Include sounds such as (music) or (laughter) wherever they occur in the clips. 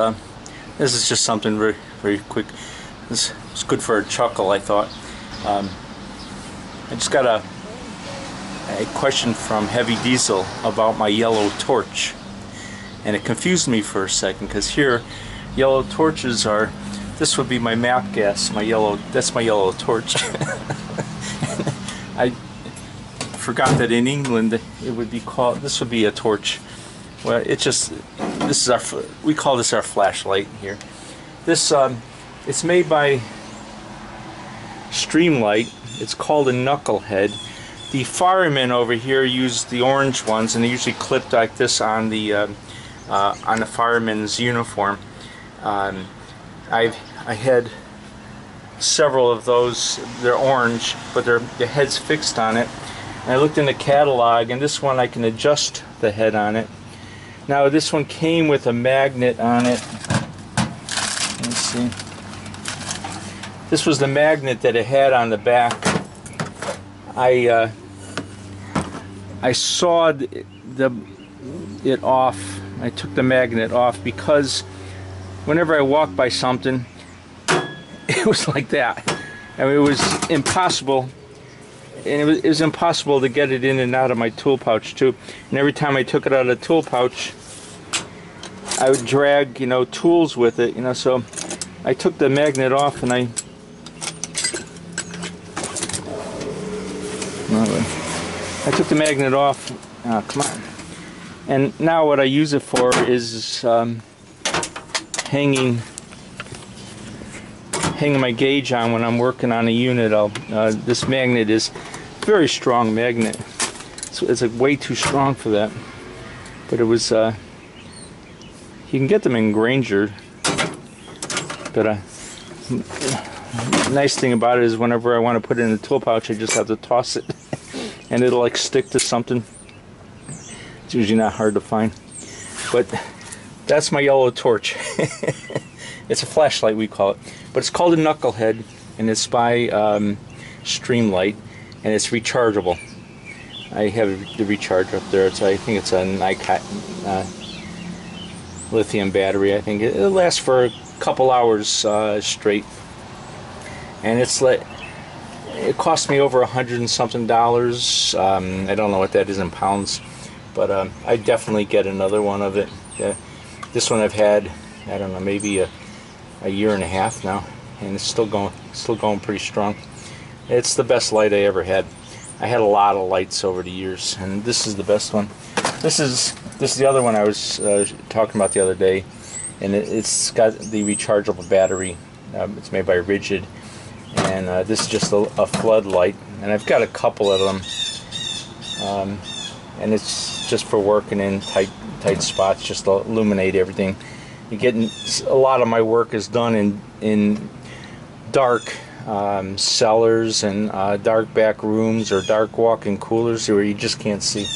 Uh, this is just something very, very quick. This is good for a chuckle, I thought. Um, I just got a, a question from Heavy Diesel about my yellow torch. And it confused me for a second because here, yellow torches are, this would be my MAPP gas, my yellow, that's my yellow torch. (laughs) I forgot that in England it would be called, this would be a torch. Well, it's just, this is our, we call this our flashlight here. This, um, it's made by Streamlight. It's called a knucklehead. The firemen over here use the orange ones, and they usually clipped like this on the uh, uh, on the fireman's uniform. Um, I've I had several of those. They're orange, but they're the head's fixed on it. And I looked in the catalog, and this one I can adjust the head on it. Now this one came with a magnet on it. Let's see. This was the magnet that it had on the back. I uh, I sawed the it off. I took the magnet off because whenever I walked by something, (laughs) it was like that. I mean, it was impossible and it was, it was, impossible to get it in and out of my tool pouch too. And every time I took it out of the tool pouch, I would drag, you know, tools with it, you know, so I took the magnet off and I I took the magnet off. Oh, come on. And now what I use it for is um, hanging hanging my gauge on when I'm working on a unit. Uh, this magnet is very strong magnet. It's, it's like way too strong for that. But it was uh, you can get them in Grainger, but uh, nice thing about it is whenever I want to put it in the tool pouch, I just have to toss it, (laughs) and it'll like stick to something. It's usually not hard to find, but that's my yellow torch. (laughs) it's a flashlight we call it, but it's called a knucklehead, and it's by um, Streamlight, and it's rechargeable. I have the recharge up there. So I think it's a Nikon. Uh, lithium battery. I think it, it lasts for a couple hours uh, straight, and it's like it cost me over a hundred and something dollars. Um, I don't know what that is in pounds, but um, I definitely get another one of it. Yeah. This one I've had, I don't know, maybe a, a year and a half now, and it's still going, still going pretty strong. It's the best light I ever had. I had a lot of lights over the years, and this is the best one. This is this is the other one I was uh, talking about the other day, and it, has got the rechargeable battery. Um, it's made by Ridgid, and uh, this is just a, a, floodlight. And I've got a couple of them, um, and it's just for working in tight tight spots, just to illuminate everything. Getting a lot of my work is done in in dark um, cellars and uh, dark back rooms or dark walk-in coolers where you just can't see.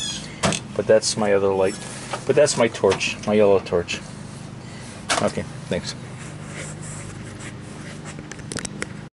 But that's my other light. But that's my torch, my yellow torch. Okay, thanks.